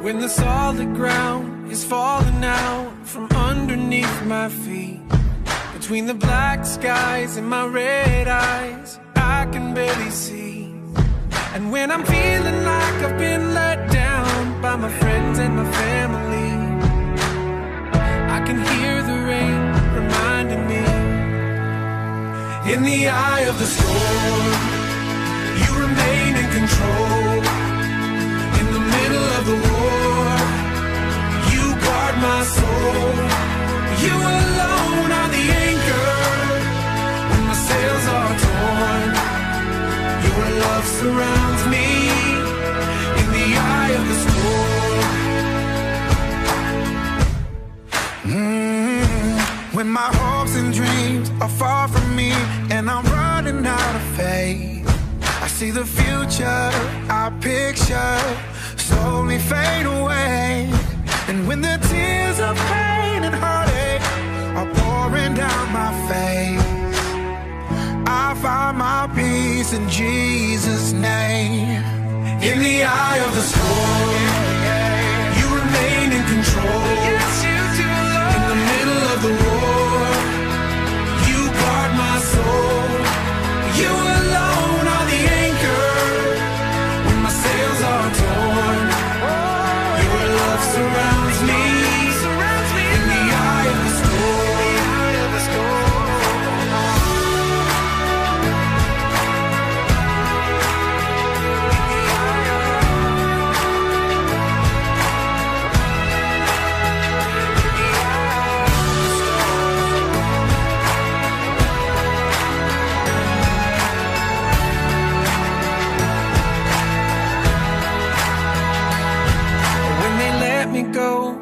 when the solid ground is falling out from underneath my feet. Between the black skies and my red eyes, I can barely see. And when I'm feeling like I've been let down by my friends and my family, I can hear the rain reminding me. In the eye of the storm, you remain in control. In the middle of the You alone are the anchor when my sails are torn. Your love surrounds me in the eye of the storm. Mm, When my hopes and dreams are far from me and I'm running out of faith, I see the future I picture slowly fade away. And when the tears of pain and heartache are pouring down my face, I find my peace in Jesus' name. In the eye of the storm, you remain in control.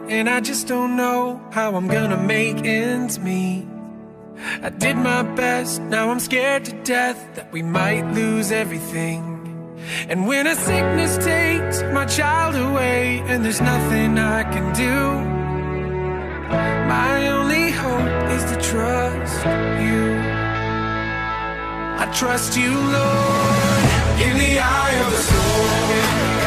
And I just don't know how I'm gonna make ends meet. I did my best, now I'm scared to death that we might lose everything. And when a sickness takes my child away and there's nothing I can do, my only hope is to trust you. I trust you, Lord, in the eye of the storm.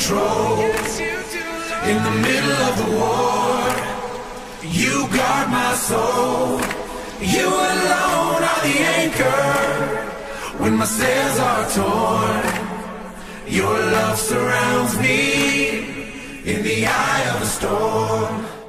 Control in the middle of the war. You guard my soul. You alone are the anchor when my sails are torn. Your love surrounds me in the eye of the storm.